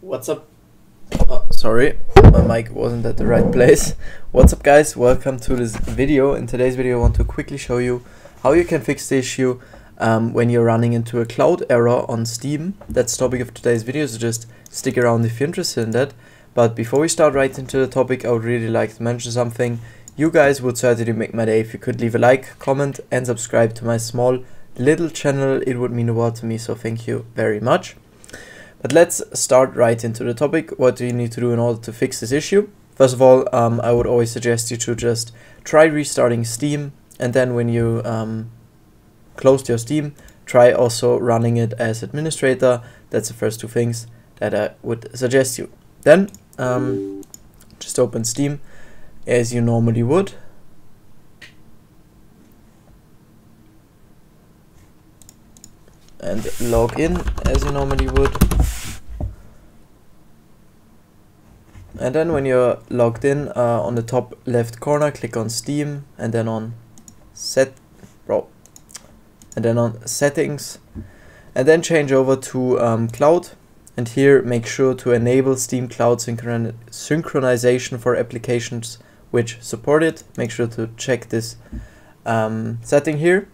What's up? Oh, sorry, my mic wasn't at the right place. What's up guys, welcome to this video. In today's video I want to quickly show you how you can fix the issue um, when you're running into a cloud error on Steam. That's the topic of today's video, so just stick around if you're interested in that. But before we start right into the topic, I would really like to mention something. You guys would certainly make my day if you could leave a like, comment and subscribe to my small little channel. It would mean a lot to me, so thank you very much. But let's start right into the topic. What do you need to do in order to fix this issue? First of all, um, I would always suggest you to just try restarting Steam and then when you um, close your Steam, try also running it as administrator. That's the first two things that I would suggest you. Then um, just open Steam as you normally would. And log in as you normally would. And then when you're logged in, uh, on the top left corner, click on Steam and then on set, bro, and then on settings, and then change over to um, cloud. And here, make sure to enable Steam Cloud synchron synchronization for applications which support it. Make sure to check this um, setting here.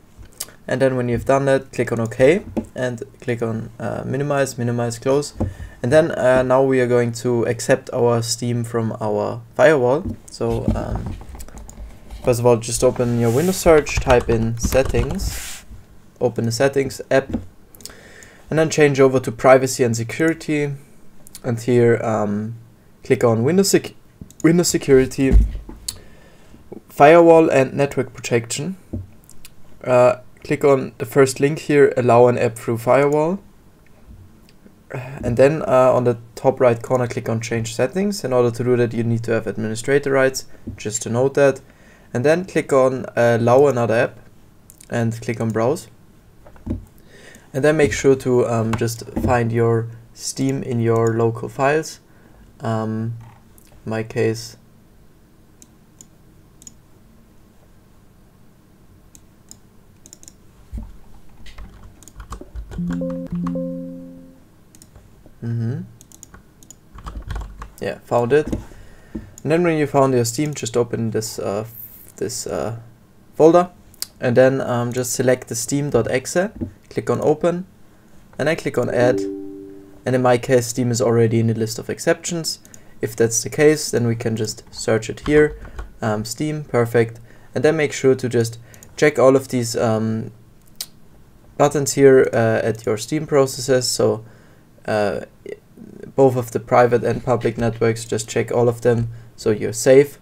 And then when you've done that, click on OK and click on uh, minimize, minimize, close. And then uh, now we are going to accept our Steam from our firewall. So um, first of all, just open your Windows search, type in settings, open the settings app, and then change over to privacy and security. And here um, click on Windows, sec Windows security, firewall and network protection. Uh, click on the first link here, allow an app through firewall. And then uh, on the top right corner click on change settings. In order to do that you need to have administrator rights just to note that. And then click on uh, allow another app and click on browse. And then make sure to um, just find your steam in your local files. Um, my case Mm-hmm. Yeah, found it. And then when you found your Steam, just open this uh, this uh, folder, and then um, just select the steam.exe, click on Open, and then click on Add. And in my case, Steam is already in the list of exceptions. If that's the case, then we can just search it here. Um, Steam, perfect. And then make sure to just check all of these um, buttons here uh, at your Steam processes. So uh, both of the private and public networks, just check all of them so you're safe.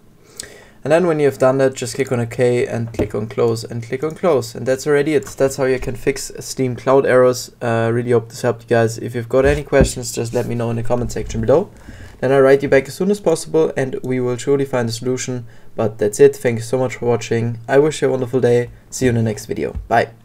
And then when you've done that, just click on OK and click on close and click on close. And that's already it. That's how you can fix Steam cloud errors. Uh, really hope this helped you guys. If you've got any questions, just let me know in the comment section below. Then I'll write you back as soon as possible and we will surely find a solution. But that's it. Thank you so much for watching. I wish you a wonderful day. See you in the next video. Bye.